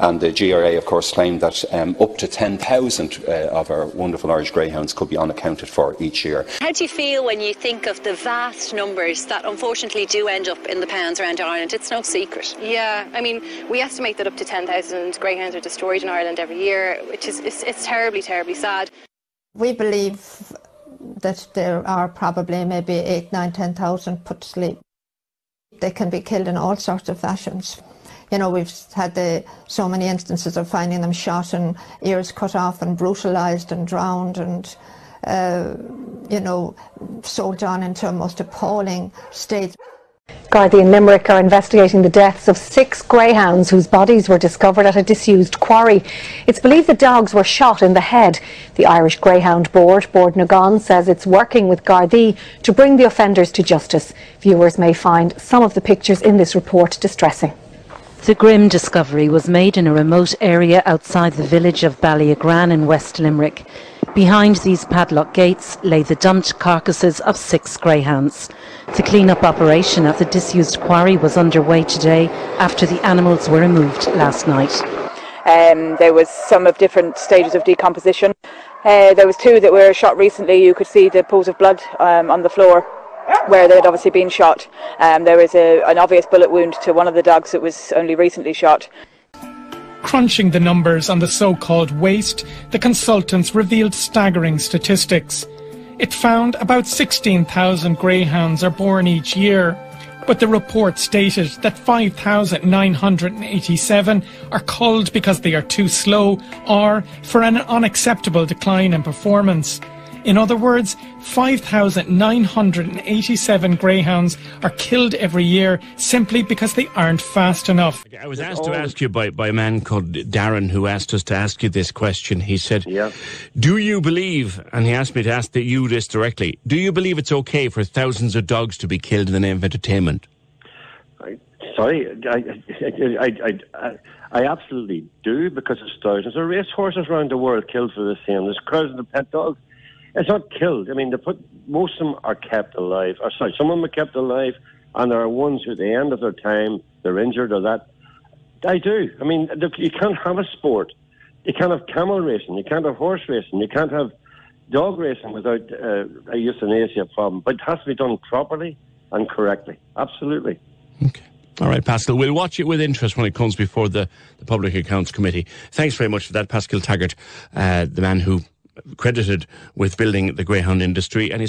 And the GRA, of course, claimed that um, up to 10,000 uh, of our wonderful Irish greyhounds could be unaccounted for each year. How do you feel when you think of the vast numbers that unfortunately do end up in the pounds around Ireland? It's no secret. Yeah, I mean, we estimate that up to 10,000 greyhounds are destroyed in Ireland every year, which is it's, it's terribly, terribly sad. We believe that there are probably maybe eight, nine, ten thousand put to sleep. They can be killed in all sorts of fashions. You know, we've had the, so many instances of finding them shot and ears cut off and brutalised and drowned and, uh, you know, sold on into a most appalling state. Gardaí and Limerick are investigating the deaths of six greyhounds whose bodies were discovered at a disused quarry. It's believed the dogs were shot in the head. The Irish Greyhound Board, Bord na gCon, says it's working with Gardaí to bring the offenders to justice. Viewers may find some of the pictures in this report distressing. The grim discovery was made in a remote area outside the village of Ballyagran in West Limerick. Behind these padlock gates lay the dumped carcasses of six greyhounds. The clean-up operation at the disused quarry was underway today after the animals were removed last night. Um, there was some of different stages of decomposition. Uh, there was two that were shot recently. You could see the pools of blood um, on the floor where they had obviously been shot. Um, there was a, an obvious bullet wound to one of the dogs that was only recently shot. Crunching the numbers on the so-called waste, the consultants revealed staggering statistics. It found about 16,000 greyhounds are born each year, but the report stated that 5,987 are culled because they are too slow or for an unacceptable decline in performance. In other words, 5,987 greyhounds are killed every year simply because they aren't fast enough. I was asked to oh. ask you by, by a man called Darren who asked us to ask you this question. He said, yeah. Do you believe, and he asked me to ask you this directly, do you believe it's okay for thousands of dogs to be killed in the name of entertainment? I, sorry, I, I, I, I, I absolutely do because there's thousands of racehorses around the world killed for the same. There's crowds of pet dogs. It's not killed. I mean, they put most of them are kept alive. Or sorry, some of them are kept alive, and there are ones who, at the end of their time, they're injured or that. I do. I mean, you can't have a sport. You can't have camel racing. You can't have horse racing. You can't have dog racing without uh, a euthanasia problem. But it has to be done properly and correctly. Absolutely. Okay. All right, Paschal. We'll watch it with interest when it comes before the, the Public Accounts Committee. Thanks very much for that, Paschal Taggart, uh, the man who credited with building the greyhound industry and